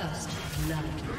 First blood.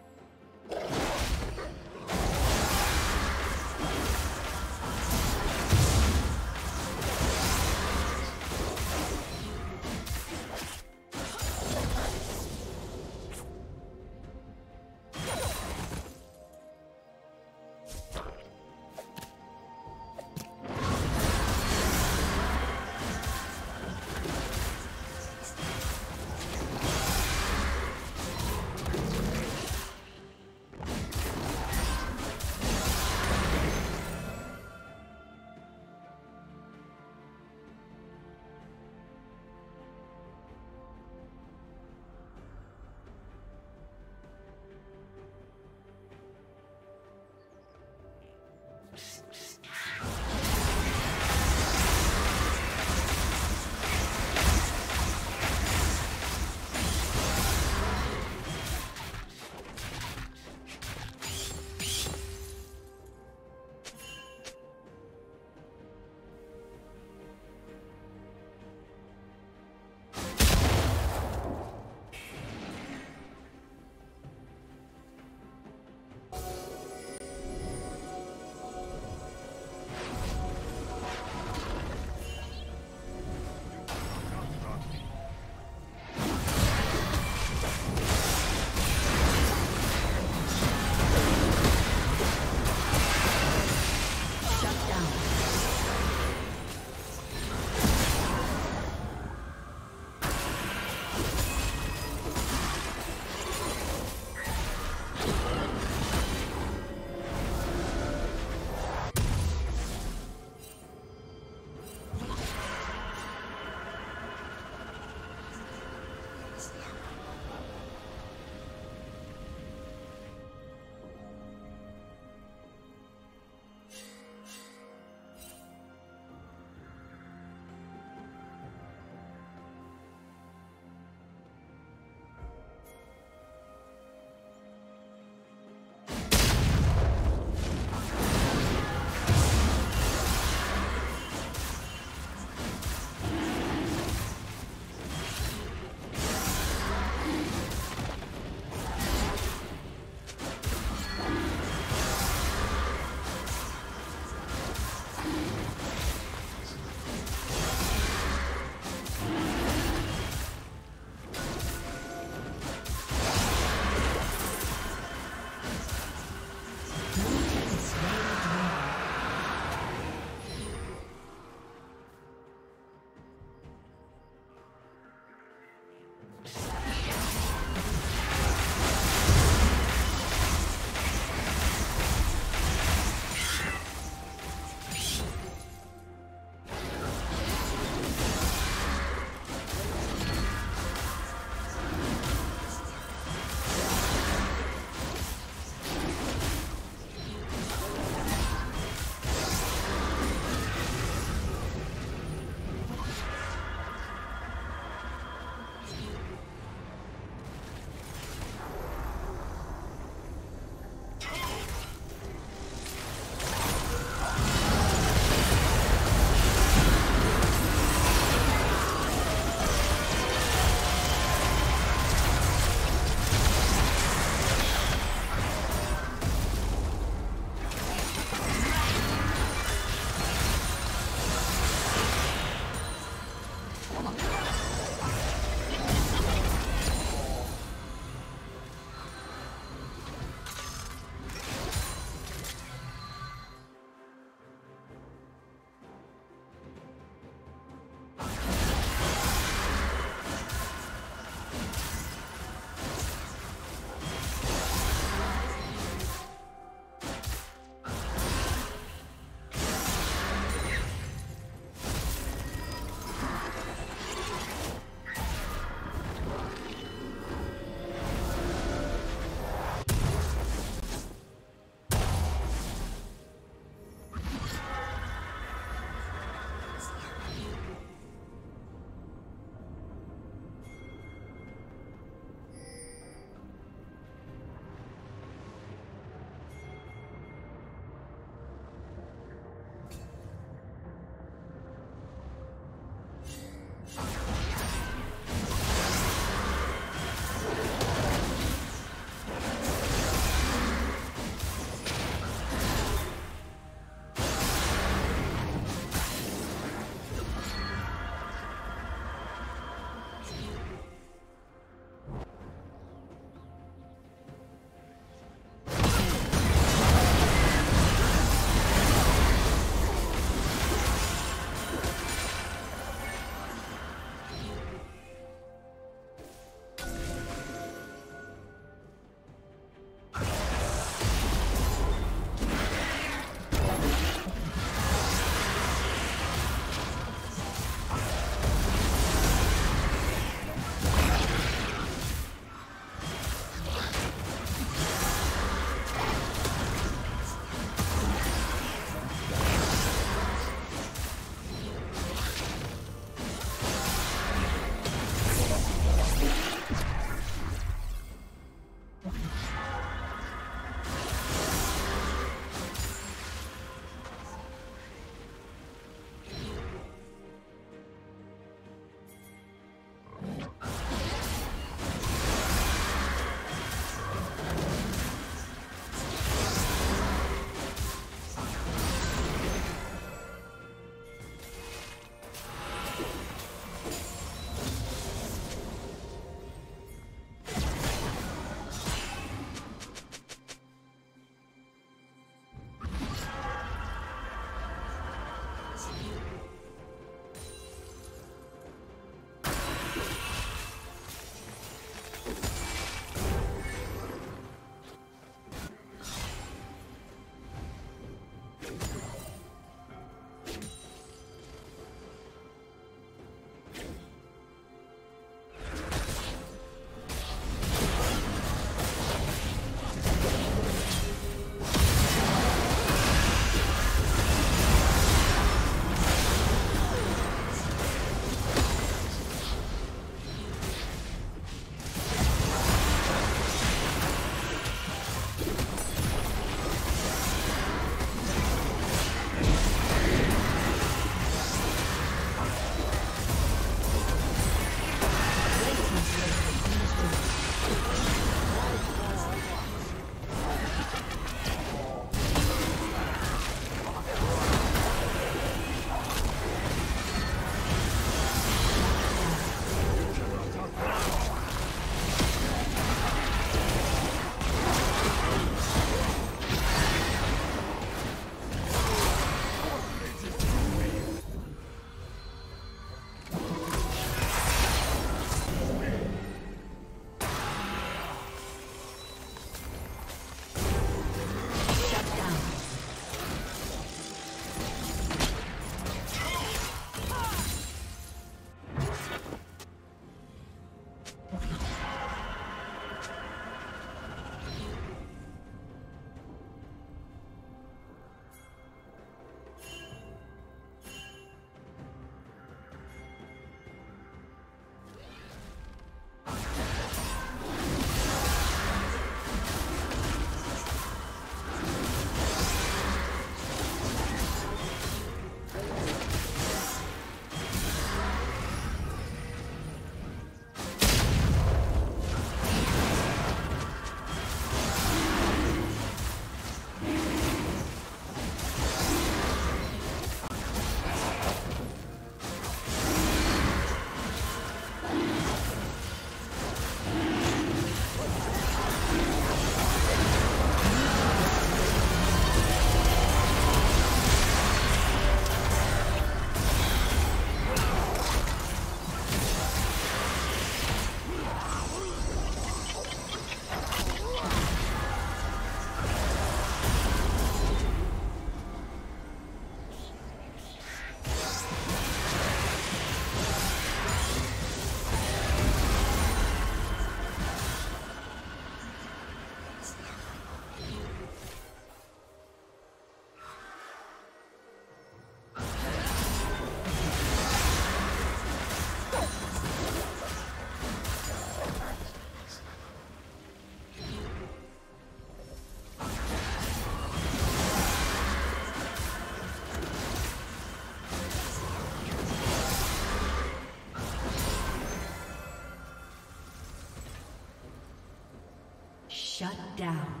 Down.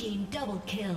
Team double kill.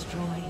Destroyed.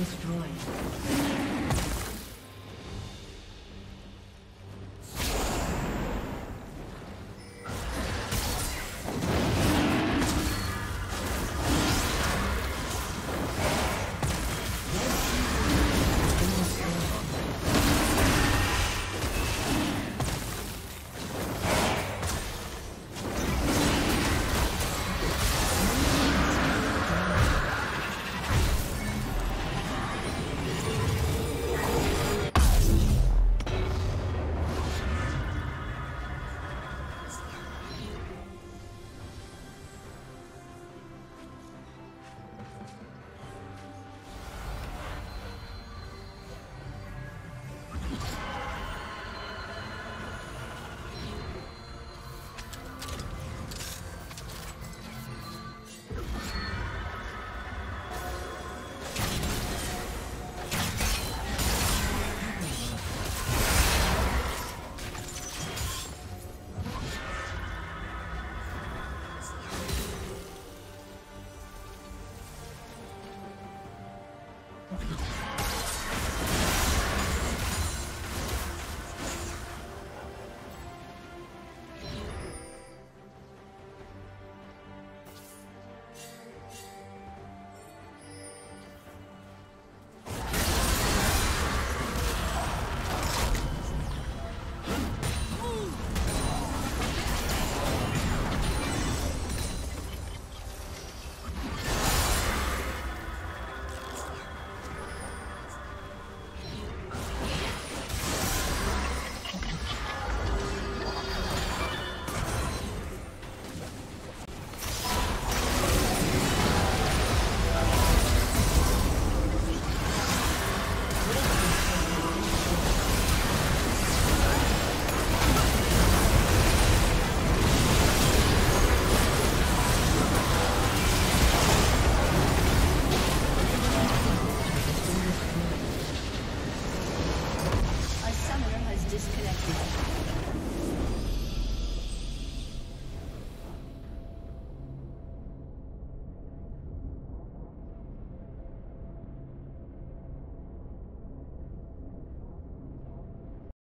Destroyed.